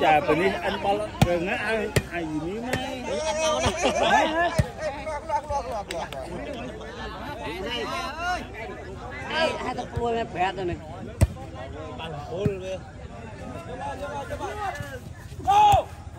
Chà, tụi ní anh bao gần á, ai ai gì miếng này. Hai hai tao cua mẹ bẹt rồi này.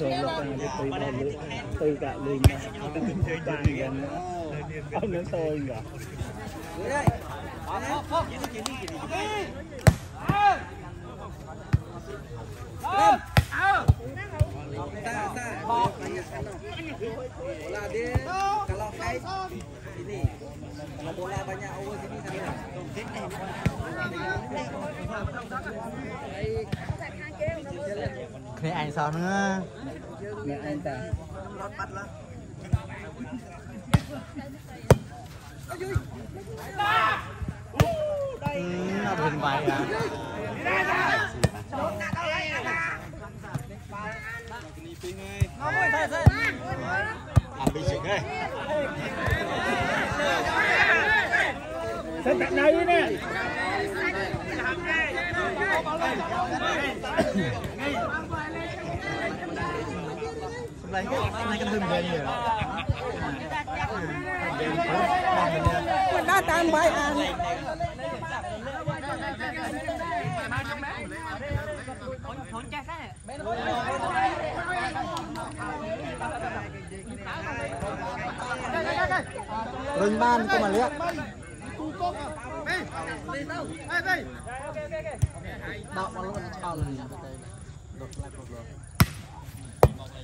cái số là cái cái từ lưỡi từ cả lưỡi mà. Chơi gần nữa ông nó bola dia kalau kalau bola banyak over sini sana cái anh sao nữa? mẹ anh ta nó bên bay à. Làm bị chừng ấy. sao tận đây nè nay cái hôm nay cái hưng về nhiều. mình đã tam bay ăn Rừng ban có mà liếc. Đạo mà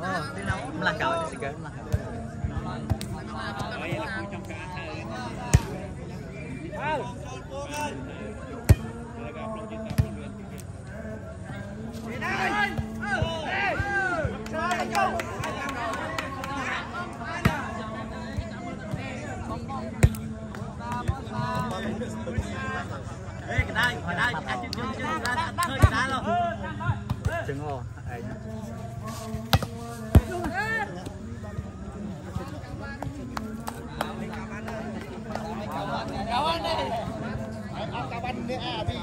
nó nó cho cào cái gì cơ nó là cào. Ê, cái đây, hồi đây, anh chưa chưa chưa ra, hơi cái đá luôn. Trứng ồ, Yeah.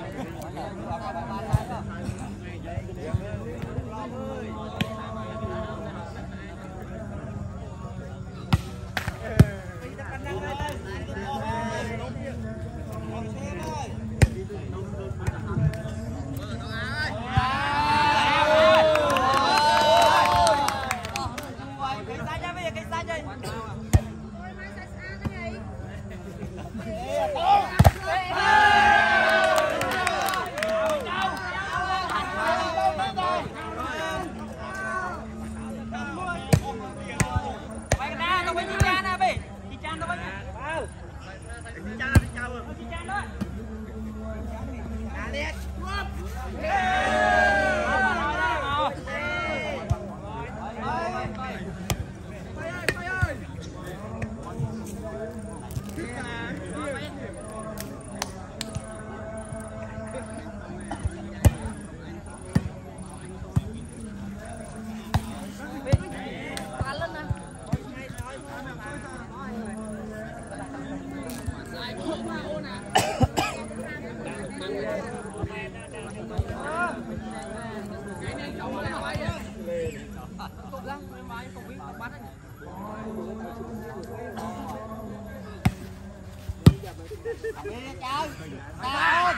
Ấy nhá. Ờ,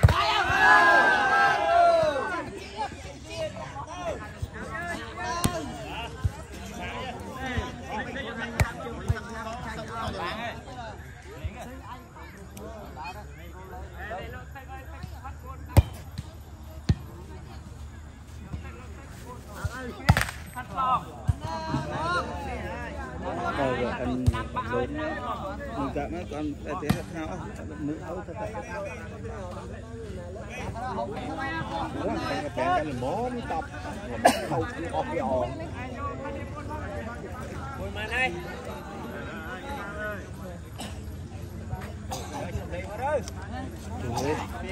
con để thế là tháo nữ ấu thật thật là cái cái cái là bó mới tập không có cái ò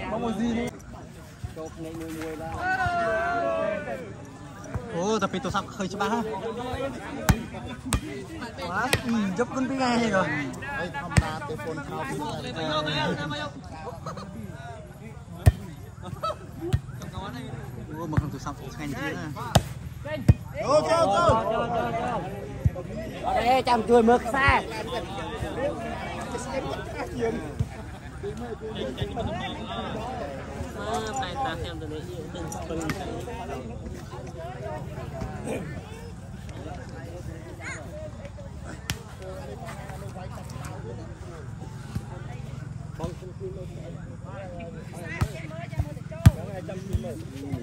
Không có gì nữa. Chột này mùi mùi ra អូតែពីទូរស័ព្ទឃើញច្បាស់ហ៎បាទយកគុណពីថ្ងៃហ្នឹងហើយធម្មតាទេហ្វូនខោពីអូមកក្នុងទូរស័ព្ទថ្ងៃនេះណាអូកោកោអរេចាំជួយមើលខ្សែខ្សែគាត់ខ្សែយើងពីមើលជួយ មកតែតាខ្ញុំទៅនេះយើងទៅស្ពឹងទៅបងខ្ញុំគួរមកចាំមើលចាំមើលទៅចូលចាំមើល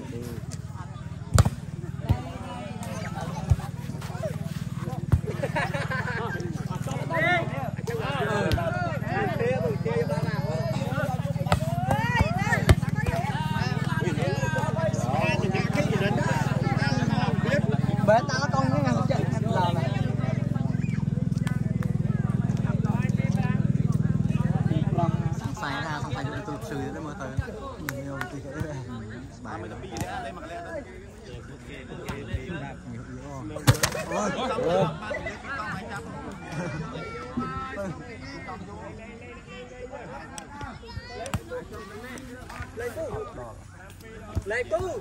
sàng ra sẵn sàng cho tôi trừ đấy mà tới nhiều thì cái đấy bài nhiều yếu ôi lấy cú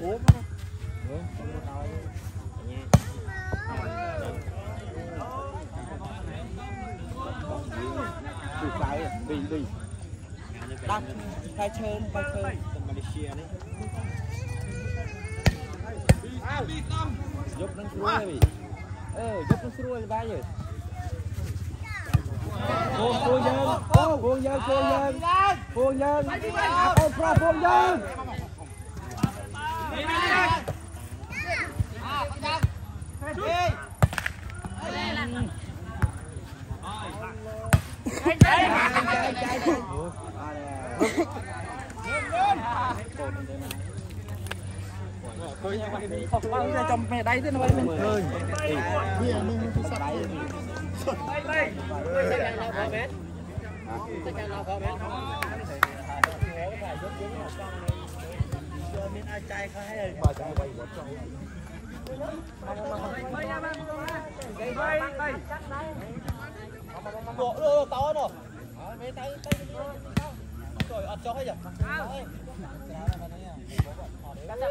cuốn đó. Đúng, đúng rồi. Đi phải đi đi. Đắp khai chơn, khai chơn. Malaysia đấy. Giúp nó xuống đi. Ờ, giúp nó xuống đi bay vậy. Cô cô dân, cô cô dân, cô dân. Cô dân. Cô trong mẹ giờ mình phải sắp đấy bay bay មានអាចចាយខុសហើយបាទចាយវៃវត្តចូលបីណាបងបីបីចាក់ដៃលោកលោកតោណោះមេតៃតៃចូលអត់ចុះអីចាអើ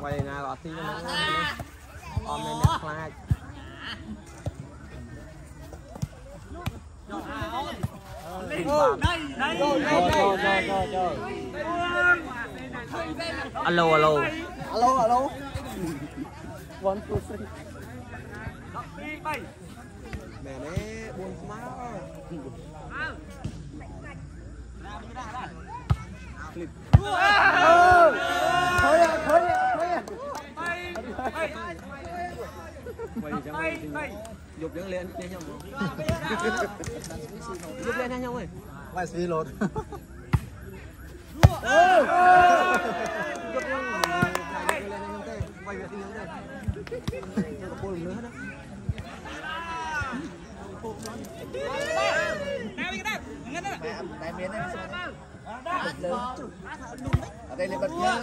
quay nào gọi tí nó ôm lên nè flag alo alo. Alo alo one person 12 3មែនទេ4ស្មើអើណាមិនដាក់ដែរ flip អើខ້ອຍខ້ອຍខ້ອຍបីបីយប់យើងលេងគ្នាខ្ញុំយប់លេងគ្នាខ្ញុំហ៎វាយស៊ីរត់អូយប់យើង quay về hướng đây. Cho cô lần nữa hết đấy ở đây là bật nhớ